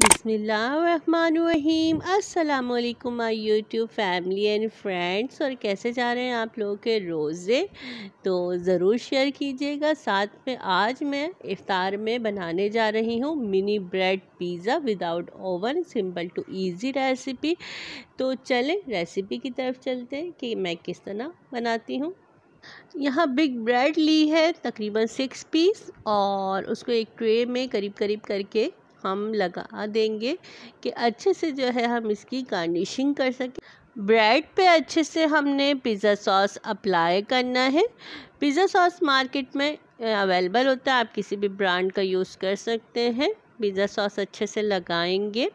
बिसमीम वालेकुम my YouTube family and friends. और कैसे जा रहे हैं आप लोगों के रोज़े? तो ज़रूर शेयर कीजिएगा। साथ में आज मैं इफ़ार में बनाने जा रही हूँ mini bread pizza without oven, simple to easy recipe. तो चलें, रेसिपी की तरफ़ चलते हैं कि मैं किस तरह बनाती हूँ। यहाँ बिग ब्रेड ली है तकरीबन सिक्स पीस और उसको एक ट्रे में करीब करीब करके हम लगा देंगे कि अच्छे से जो है हम इसकी गार्निशिंग कर सकें। ब्रेड पे अच्छे से हमने पिज़्ज़ा सॉस अप्लाई करना है। पिज़्ज़ा सॉस मार्केट में अवेलेबल होता है, आप किसी भी ब्रांड का यूज़ कर सकते हैं। पिज़्ज़ा सॉस अच्छे से लगाएँगे।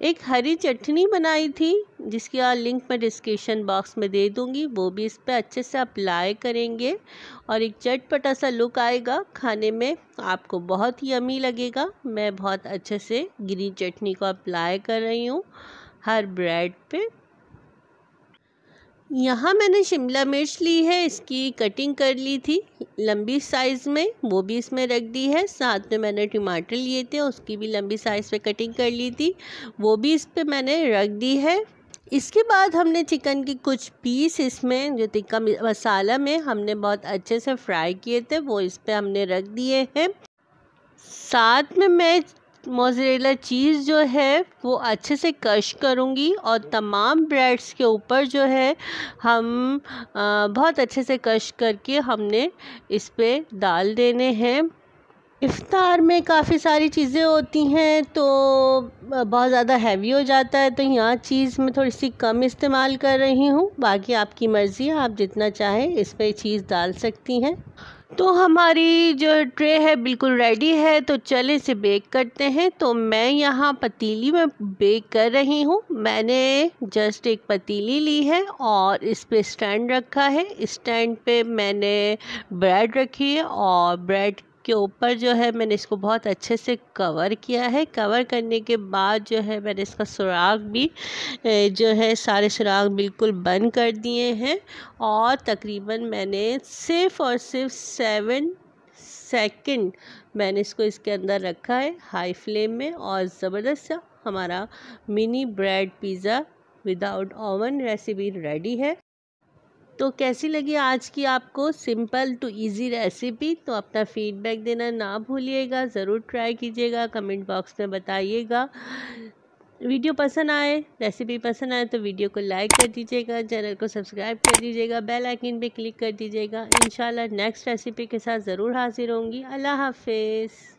एक हरी चटनी बनाई थी, जिसकी लिंक मैं डिस्क्रिप्शन बॉक्स में दे दूँगी। वो भी इस पर अच्छे से अप्लाई करेंगे और एक चटपटा सा लुक आएगा। खाने में आपको बहुत ही अमी लगेगा। मैं बहुत अच्छे से ग्रीन चटनी को अप्लाई कर रही हूँ हर ब्रेड पे। यहाँ मैंने शिमला मिर्च ली है, इसकी कटिंग कर ली थी। लंबी साइज़ में, वो भी इसमें रख दी है। साथ में मैंने टमाटर लिए थे, उसकी भी लंबी साइज़ पे कटिंग कर ली थी। वो भी इस पर मैंने रख दी है। इसके बाद हमने चिकन की कुछ पीस इसमें, जो टिक्का मसाला में हमने बहुत अच्छे से फ्राई किए थे, वो इस पर हमने रख दिए हैं। साथ में मैं मोज़रेला चीज़ जो है, वो अच्छे से कश करूँगी और तमाम ब्रेड्स के ऊपर जो है, हम बहुत अच्छे से कश करके हमने इस पर डाल देने हैं। इफ़ार में काफ़ी सारी चीज़ें होती हैं तो बहुत ज़्यादा हैवी हो जाता है तो यहाँ चीज़ में थोड़ी सी कम इस्तेमाल कर रही हूँ। बाकी आपकी मर्ज़ी, आप जितना चाहें, इस पर चीज़ डाल सकती हैं। तो हमारी जो ट्रे है बिल्कुल रेडी है तो चले इसे बेक करते हैं। तो मैं यहाँ पतीली में बेक कर रही हूँ। मैंने जस्ट एक पतीली ली है और इस पर स्टैंड रखा है। स्टैंड पे मैंने ब्रेड रखी है और ब्रेड के ऊपर जो है मैंने इसको बहुत अच्छे से कवर किया है। कवर करने के बाद जो है मैंने इसका सुराग भी जो है सारे सुराग बिल्कुल बंद कर दिए हैं और तकरीबन मैंने सिर्फ़ और सिर्फ़ सेवन सेकंड मैंने इसको इसके अंदर रखा है हाई फ्लेम में और ज़बरदस्त हमारा mini bread pizza without oven recipe ready है। तो कैसी लगी आज की आपको सिंपल टू इजी रेसिपी? तो अपना फीडबैक देना ना भूलिएगा, ज़रूर ट्राई कीजिएगा, कमेंट बॉक्स में बताइएगा। वीडियो पसंद आए, रेसिपी पसंद आए तो वीडियो को लाइक कर दीजिएगा, चैनल को सब्सक्राइब कर दीजिएगा, बेल आइकन पे क्लिक कर दीजिएगा। इंशाल्लाह नेक्स्ट रेसिपी के साथ ज़रूर हाजिर होंगी। अल्लाह हाफिज़।